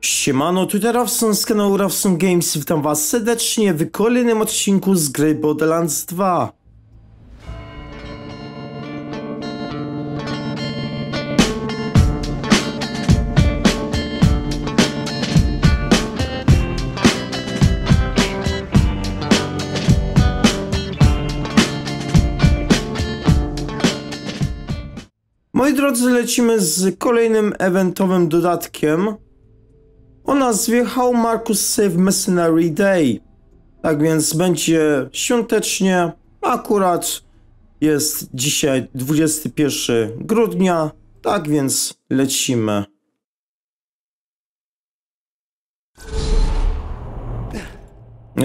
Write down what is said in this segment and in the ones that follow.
Siemano, tutaj Rawson z kanału Rawson Games. Witam was serdecznie w kolejnym odcinku z gry Borderlands 2. Moi drodzy, lecimy z kolejnym eventowym dodatkiem o nazwie How Marcus Save Mercenary Day. Tak więc będzie świątecznie, akurat jest dzisiaj 21 grudnia, tak więc lecimy.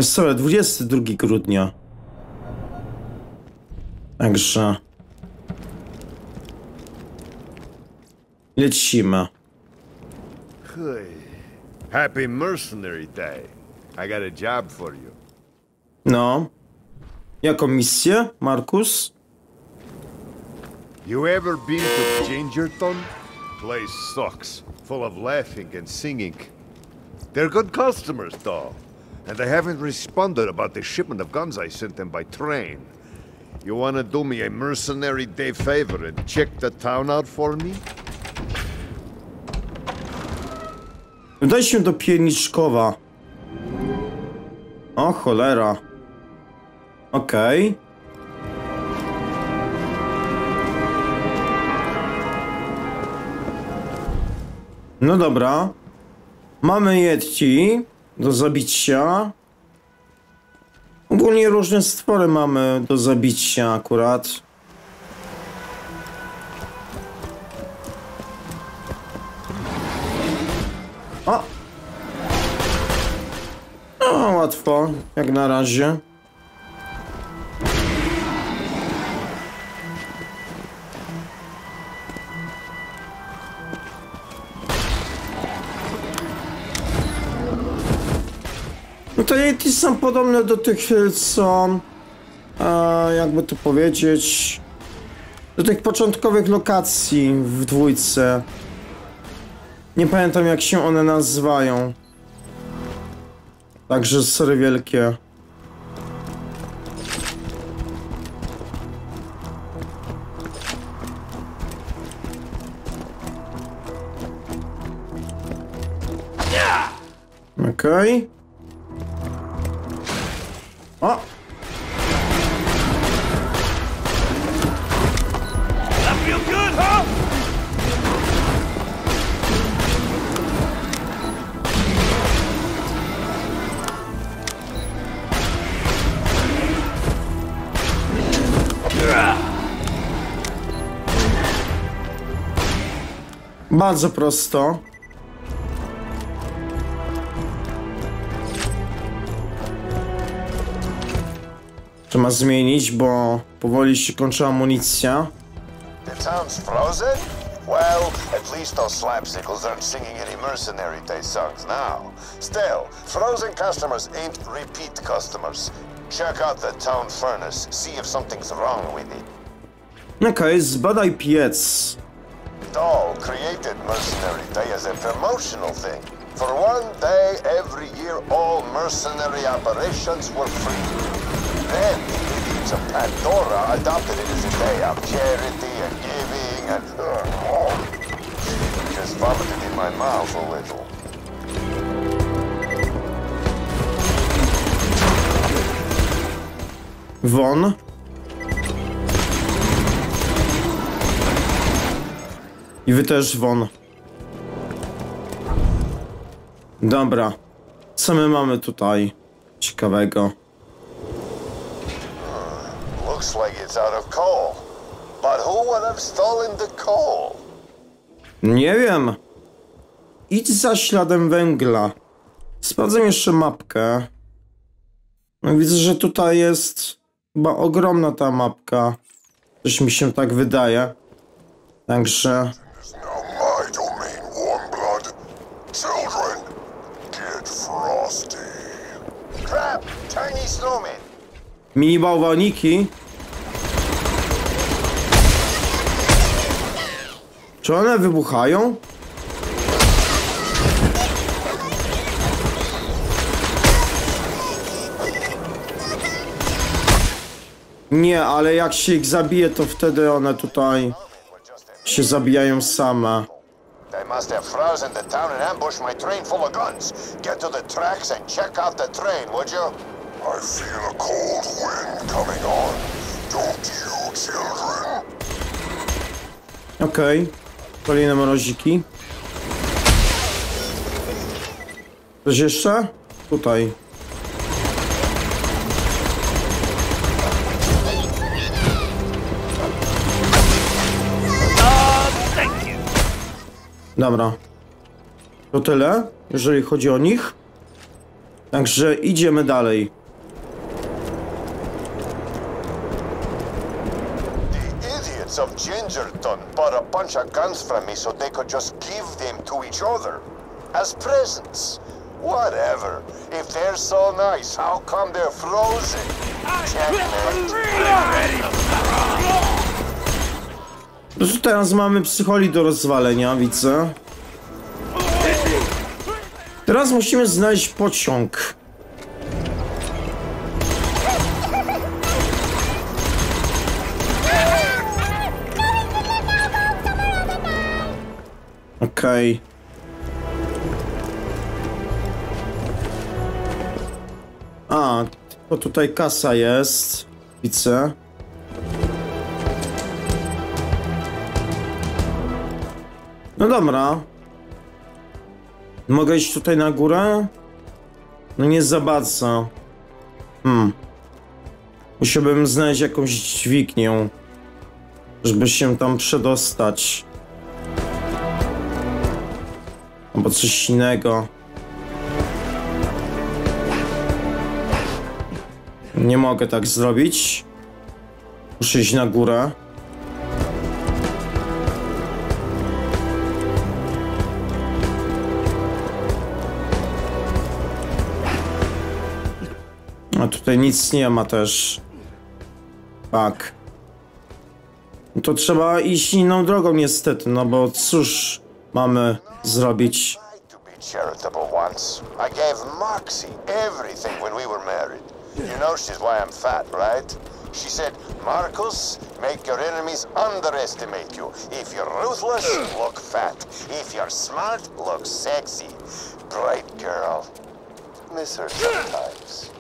Sorry, 22 grudnia. Także... Lecimy. Happy Mercenary Day. I got a job for you. No. Jaką misję, Markus? You ever been to Gingerton? Place sucks. Full of laughing and singing. They're good customers, though. And they haven't responded about the shipment of guns I sent them by train. You wanna do me a Mercenary Day favor and check the town out for me? Udaj się do Pierniczkowa. O cholera. Okej. No dobra. Mamy Yeti do zabicia. Ogólnie różne stwory mamy do zabicia akurat. No, łatwo, jak na razie. No to Yeti są podobne do tych, co... E, jakby to powiedzieć... Do tych początkowych lokacji w dwójce. Nie pamiętam jak się one nazywają. Także sorry wielkie. Okej. O! Bardzo prosto. Trzeba zmienić, bo powoli się kończy amunicja. The town's frozen? Well, at least those slapsickles aren't singing any Mercenary Day songs now. Still, frozen customers ain't repeat customers. Check out the town furnace, see if something's wrong with it. Okej, zbadaj piec. Dahl created Mercenary Day as a promotional thing. For one day every year, all mercenary operations were free. Then, the idiots of Pandora adopted it as a day of charity and giving and... Uh, just vomited in my mouth a little. Won. I wy też won. Dobra. Co my mamy tutaj ciekawego? Looks like it's out of coal. But who would have stolen the coal? Nie wiem. Idź za śladem węgla. Sprawdzę jeszcze mapkę. No widzę, że tutaj jest chyba ogromna ta mapka. Coś mi się tak wydaje. Także... Mini bałwaniki. Czy one wybuchają? Nie, ale jak się ich zabije, to wtedy one tutaj się zabijają same. Must have frozen town and ambushed my train full of guns. Get to the tracks and check out the train, would you? I feel a cold wind coming on. Don't you, children? Okej. Kolejne mroziki. Coś jeszcze? Tutaj. Dobra. To tyle, jeżeli chodzi o nich. Także idziemy dalej. Idiots of Gingerton bought a bunch of guns from me so they could just give them to each other. As presents. Whatever. If they're so nice, how come they're frozen? Po prostu teraz mamy psycholi do rozwalenia, widzę. Teraz musimy znaleźć pociąg. Okej. A, to tutaj kasa jest. Widzę. No dobra. Mogę iść tutaj na górę? No nie za bardzo. Hmm. Musiałbym znaleźć jakąś dźwignię, żeby się tam przedostać. Albo coś innego. Nie mogę tak zrobić. Muszę iść na górę. A tutaj nic nie ma też. Tak. To trzeba iść inną drogą niestety, no bo cóż mamy zrobić? charitable once. I gave Moxie everything when we were married. You know she's why I'm fat, right? She said, Marcus, make your enemies underestimate you. If you're ruthless, look fat. If you're smart, look sexy. Bright girl. Miss her sometimes.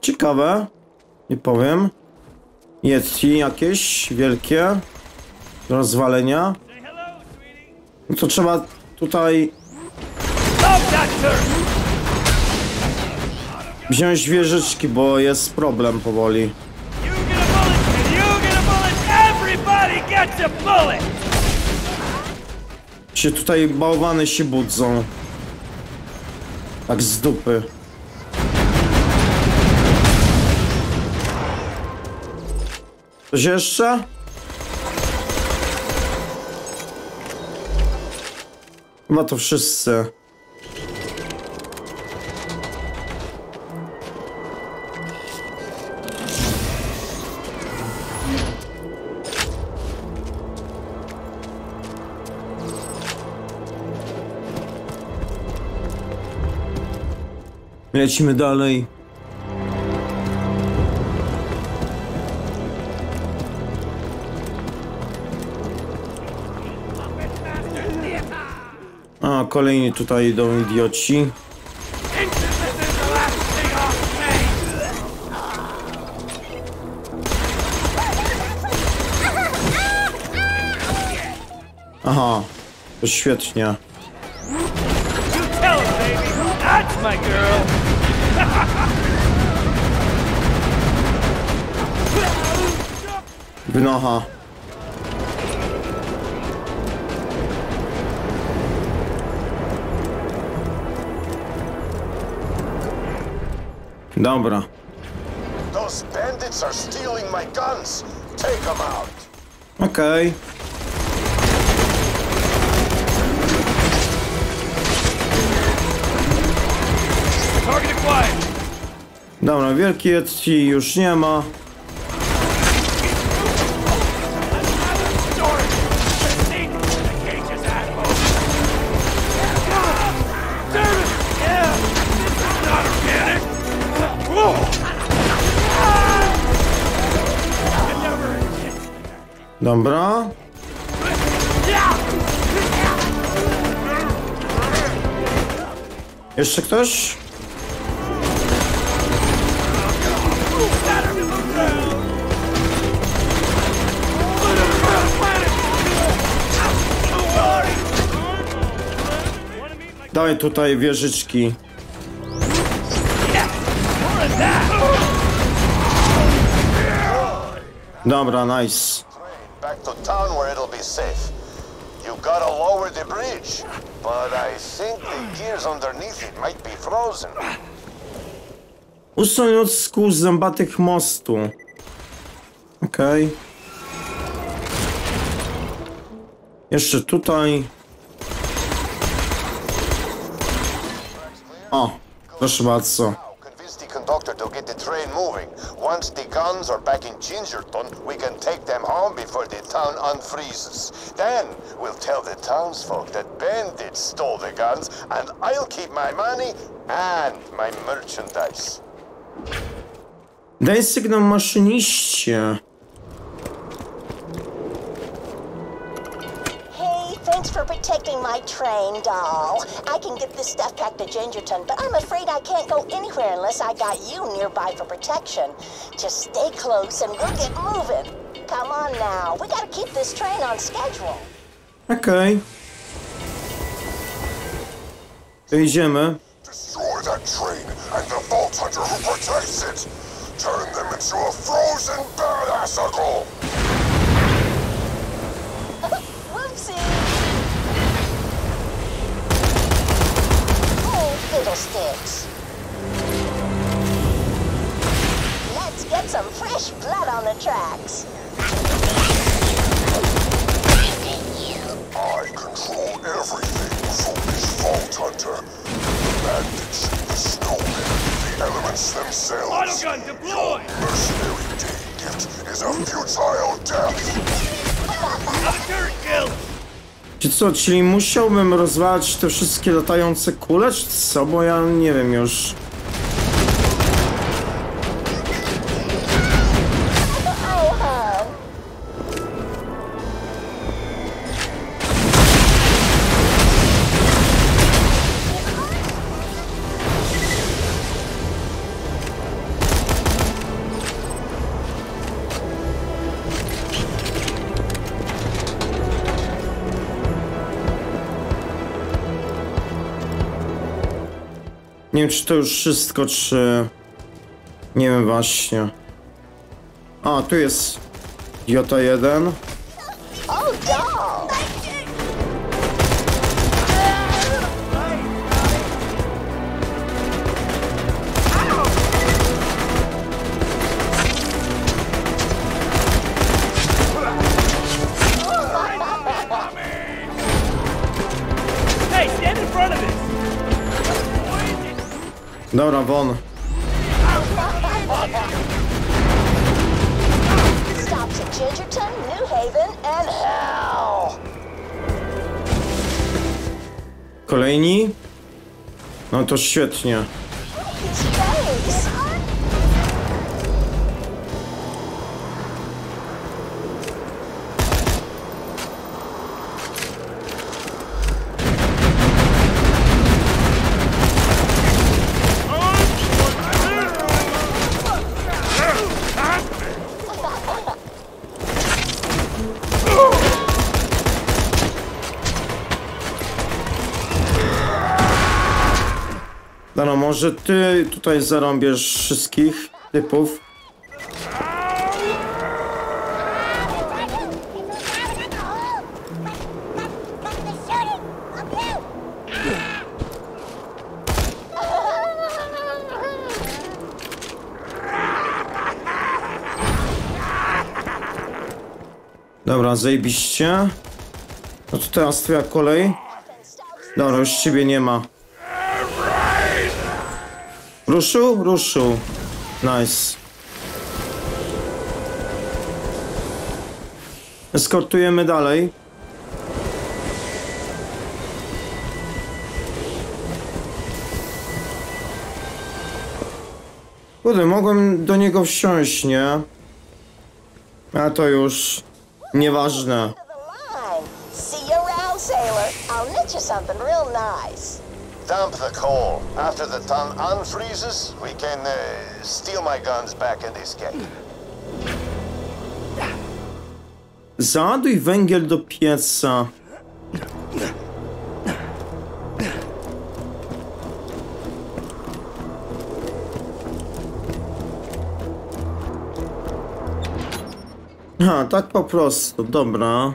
Ciekawe. Nie powiem. Yeti jakieś wielkie. Rozwalenia. No to trzeba tutaj wziąć wieżyczki, bo jest problem powoli. Się tutaj bałwany się budzą. Tak z dupy. Coś jeszcze? Chyba to wszyscy. Lecimy dalej. Kolejni tutaj idą idioci. Aha, to świetnie. Gnocha. Dobra. Those bandits are stealing my guns. Take them out. Okej. Target acquired. Dobra, wielki Yeti już nie ma. Dobra. Jeszcze ktoś? Daj tutaj wieżyczki. Dobra, nice. Back to town where it'll be safe. You gotta lower the bridge, but I think the gears underneath it might be frozen. Usuń od skół zębatych mostu. Okej. Jeszcze tutaj. O, proszę bardzo. Once the guns are back in Gingerton, we can take them home before the town unfreezes. Then we'll tell the townsfolk that bandits stole the guns, and I'll keep my money and my merchandise. Daj sygnał maszyniście. Thanks protecting my train, doll. I can get this stuff back to Gingerton, but I'm afraid I can't go anywhere unless I got you nearby for protection. Just stay close and we'll get moving. Come on now, we gotta keep this train on schedule. Okej. To idziemy. Destroy that train and the Vault Hunter who protects it. Turn them into a frozen badassicle. Fiddlesticks. Let's get some fresh blood on the tracks. I control everything, foolish Vault Hunter. The bandits, the snowmen, the elements themselves. Autogun deploy! Mercenary day gift is a futile death. Another turret kill! Czy co, czyli musiałbym rozwalać te wszystkie latające kule, czy co? Bo ja nie wiem już. wiem, czy to już wszystko, czy... Nie wiem właśnie. A, tu jest... Jota 1. Dobra, won. Stops at Gingerton, New Haven, and hell. Kolejni? No to świetnie. Dobra, może ty tutaj zarąbiesz wszystkich typów. Dobra, zajebiście. No to teraz twoja kolej. Dobra, już ciebie nie ma. Ruszył? Ruszył. Nice. Eskortujemy dalej. Kurde, mogłem do niego wsiąść, nie? A to już Nieważne. See you around, sailor. I'll knit you something real nice. Dump the coal. After the ton unfreezes, we can uh, steal my guns back and escape. Załaduj węgiel do pieca. Ha, tak po prostu, dobra.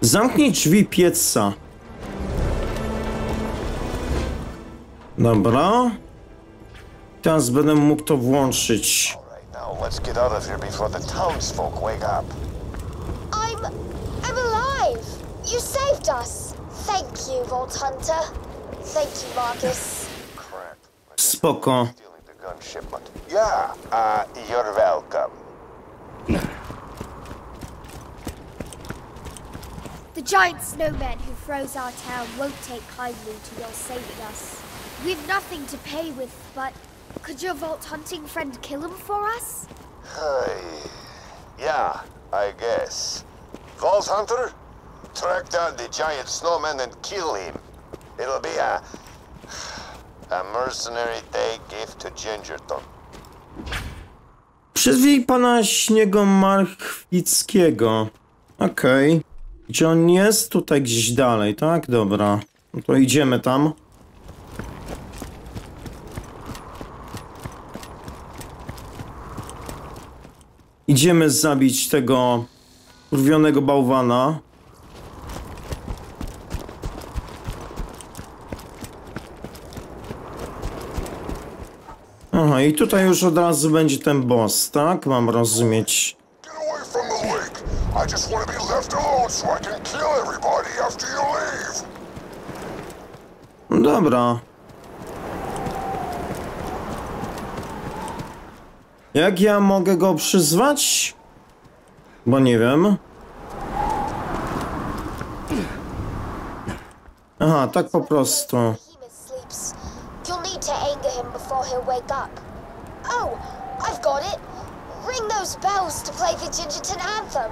Zamknij drzwi pieca. Dobra. Teraz będę mógł to włączyć. All right, now let's get out of here before the townsfolk wake up. I'm. I'm alive! You saved us! Thank you, Vault Hunter. Thank you, Marcus. Crap. Spoko. Yeah, uh, you're welcome. The giant snowman who froze our town won't take kindly to your saving us. We've nothing to pay with, but could your vault hunting friend kill him for us? Hey, yeah, I guess. Vault Hunter, track down the giant snowman and kill him. It'll be a a mercenary day gift to Gingerton. Przyzwij pana Śniego Marchwickiego. Okej. Gdzie on jest? Tutaj gdzieś dalej, tak? Dobra. No to idziemy tam. Idziemy zabić tego urwionego bałwana. Aha, i tutaj już od razu będzie ten boss, tak? Mam rozumieć. I just want to be left alone so I can kill everybody after you leave. Dobra. Jak ja mogę go przyzwać? Bo nie wiem. Aha, tak po prostu. Oh, I've got it. Ring those bells to play the Gingerton anthem.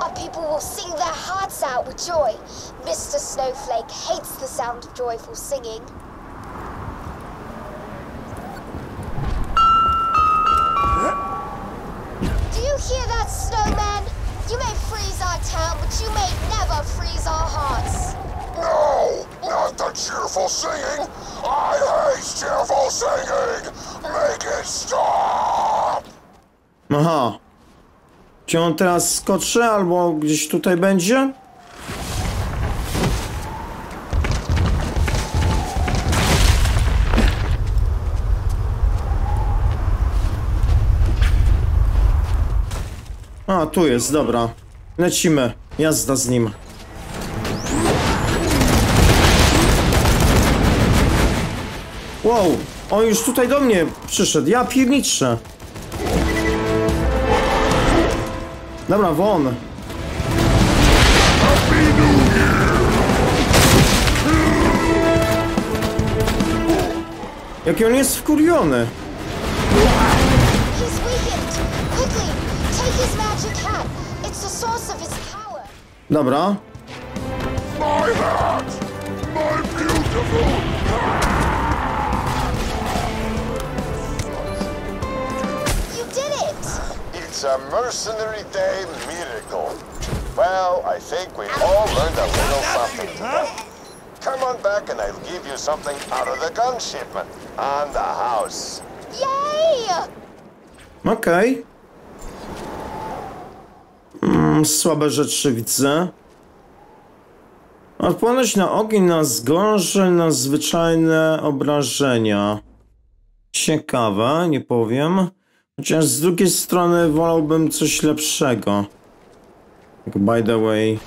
Our people will sing their hearts out with joy. Mr. Snowflake hates the sound of joyful singing. Do you hear that, Snowman? You may freeze our town, but you may never freeze our hearts. No, not the cheerful singing. I hate cheerful singing. Make it stop. Aha. Czy on teraz skoczy albo gdzieś tutaj będzie? A, tu jest, dobra. Lecimy. Jazda z nim. Wow, on już tutaj do mnie przyszedł. Ja pierniczę. Dobra, won. Jaki on jest wkurwiony. Dobra. My hat. My beautiful It's a mercenary day miracle. Well, I think we all learned a little something today. Come on back and I'll give you something out of the gun shipment. And the house. Yay! Okej. Mm, słabe rzeczy widzę. Odporność na ogień, na zgorze, na zwyczajne obrażenia. Ciekawe, nie powiem. Chociaż z drugiej strony wolałbym coś lepszego. Tak by the way.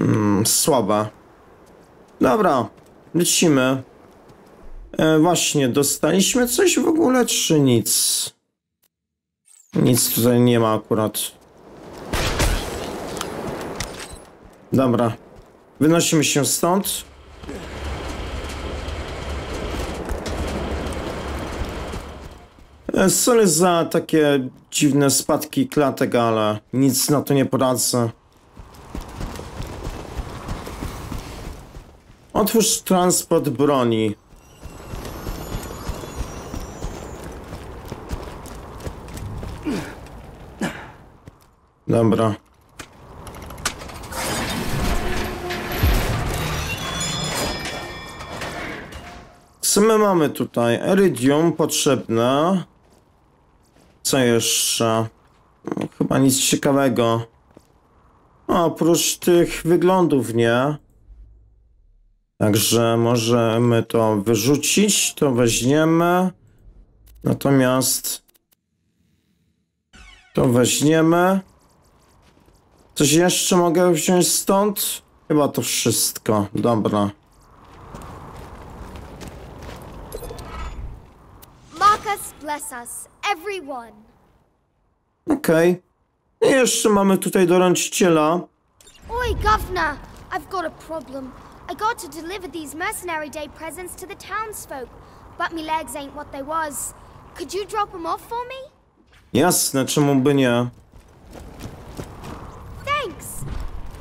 Mm, słabe. Dobra, lecimy. E, właśnie, dostaliśmy coś w ogóle, czy nic? Nic tutaj nie ma akurat. Dobra. Wynosimy się stąd. E, Sorry za takie dziwne spadki klatek, ale nic na to nie poradzę. Otwórz transport broni. Dobra. My mamy tutaj? Iridium potrzebne. Co jeszcze? Chyba nic ciekawego. A, oprócz tych wyglądów, nie? Także możemy to wyrzucić, to weźmiemy. Natomiast to weźmiemy. Coś jeszcze mogę wziąć stąd? Chyba to wszystko. Dobra. Bless us, everyone. Okej. I jeszcze mamy tutaj doręczyciela. Oi, Governor, I've got a problem. I got to deliver these Mercenary Day presents to the townsfolk, but me legs ain't what they was. Could you drop them off for me? Jasne, czemu by nie? Thanks.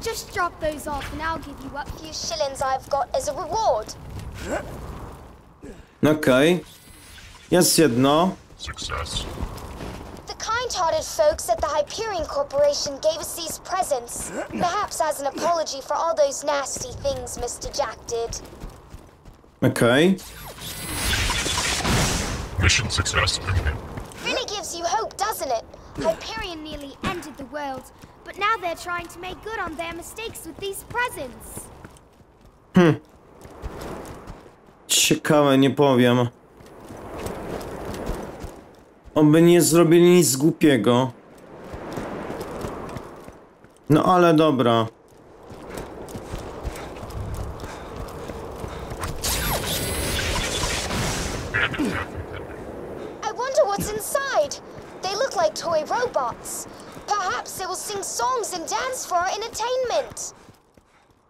Just drop those off and I'll give you what few shillings I've got as a reward. Okej. Jest jedno. Success. The kind-hearted folks at the Hyperion Corporation gave us these presents, perhaps as an apology for all those nasty things Mr. Jack did. Okay. Mission success. Really gives you hope, doesn't it? Hyperion nearly ended the world, but now they're trying to make good on their mistakes with these presents. Hmm. Ciekawe, nie powiem. Oby nie zrobili nic głupiego. No ale dobra.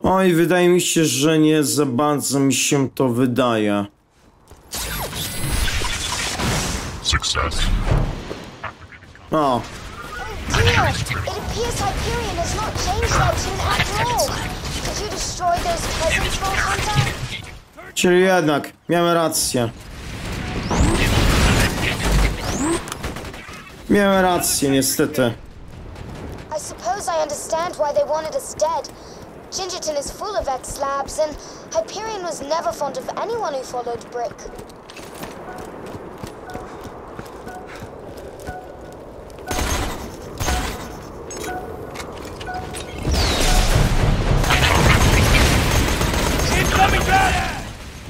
Oj, wydaje mi się, że nie za bardzo mi się to wydaje. Success. O, oh. Dear, it appears Hyperion has not changed their tune after all. Could you destroy those presents, Vault Hunter? czyli jednak, miałem rację. Miałem rację, niestety. I suppose I understand why they wanted us dead. Gingerton is full of X-Labs, and Hyperion was never fond of anyone who followed Brick.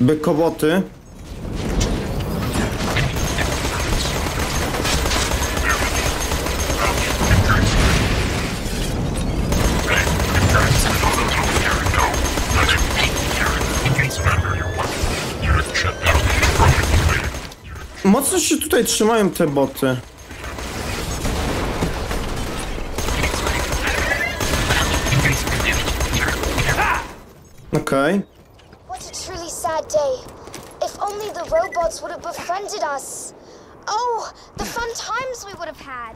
Bykowoty. Mocno się tutaj trzymają te boty. Okej. What a day. If only the robots would have befriended us. Oh, the fun times we would have had.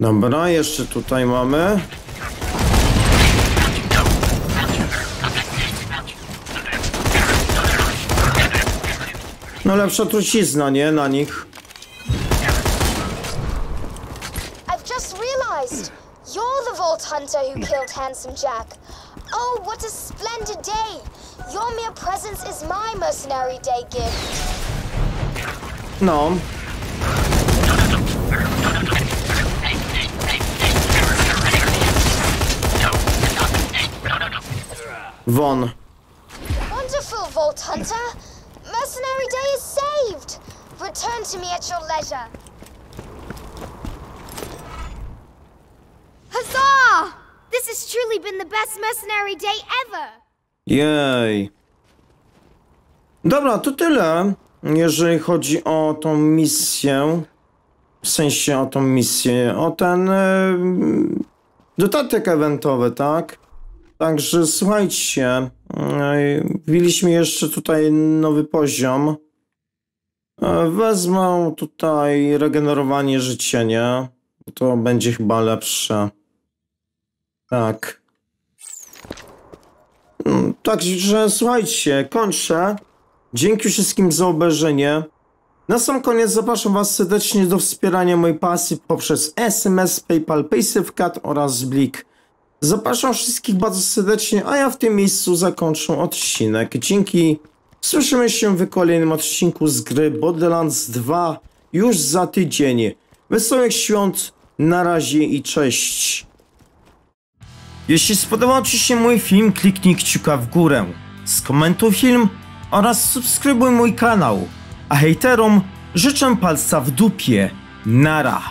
Dobra, jeszcze tutaj mamy. No lepsza trucizna, nie? Na nich. I've just realized you're the Vault Hunter who killed Handsome Jack. Oh, what a splendid day! Your mere presence is my Mercenary Day gift. No. Won. Wonderful, Vault Hunter. Mercenary Day is saved. Return to me at your leisure. Huzzah! This has truly been the best Mercenary Day ever. Jej. Dobra, to tyle, jeżeli chodzi o tą misję. W sensie o tą misję, o ten e, dodatek eventowy, tak? Także słuchajcie, e, wbiliśmy jeszcze tutaj nowy poziom. E, wezmę tutaj regenerowanie życia, nie? To będzie chyba lepsze. Tak. Mm, Także słuchajcie, kończę. Dzięki wszystkim za obejrzenie. Na sam koniec zapraszam Was serdecznie do wspierania mojej pasji poprzez SMS, PayPal, PaySafeCard oraz Blik. Zapraszam wszystkich bardzo serdecznie, a ja w tym miejscu zakończę odcinek. Dzięki. Słyszymy się w kolejnym odcinku z gry Borderlands 2 już za tydzień. Wesołych świąt, na razie i cześć. Jeśli spodobał Ci się mój film, kliknij kciuka w górę, skomentuj film oraz subskrybuj mój kanał. A hejterom życzę palca w dupie. Nara.